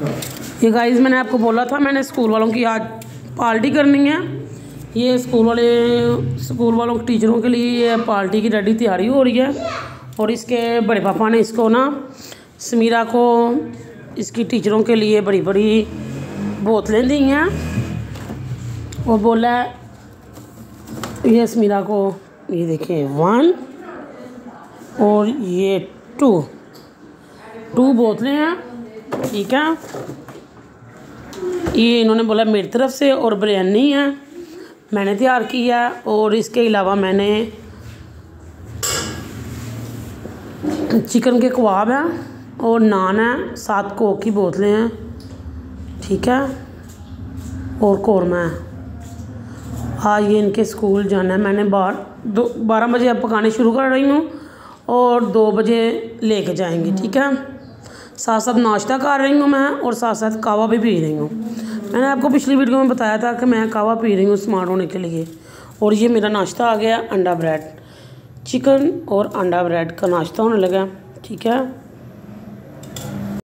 ये गाइस मैंने आपको बोला था, मैंने स्कूल वालों की आज पार्टी करनी है। ये स्कूल वाले स्कूल वालों के टीचरों के लिए ये पार्टी की रेडी तैयारी हो रही है। और इसके बड़े पापा ने इसको ना, समीरा को इसकी टीचरों के लिए बड़ी बड़ी बोतलें दी हैं। और बोला, ये समीरा को, ये देखिए वन और ये टू टू बोतलें हैं। ठीक है? ये इन्होंने बोला, मेरी तरफ़ से और बिरयानी है। मैंने तैयार की है और इसके अलावा मैंने चिकन के कबाब हैं और नान है, सात कोक की बोतलें हैं। ठीक है? और कौरमा है। आज ये इनके स्कूल जाना है। मैंने बार, दो, बारह बजे अब पकाने शुरू कर रही हूँ और दो बजे लेके जाएँगे। ठीक है? साथ साथ नाश्ता कर रही हूँ मैं और साथ साथ कावा भी पी रही हूँ। मैंने आपको पिछली वीडियो में बताया था कि मैं कावा पी रही हूँ स्मार्ट होने के लिए। और ये मेरा नाश्ता आ गया अंडा ब्रेड चिकन और अंडा ब्रेड का नाश्ता होने लगा, ठीक है?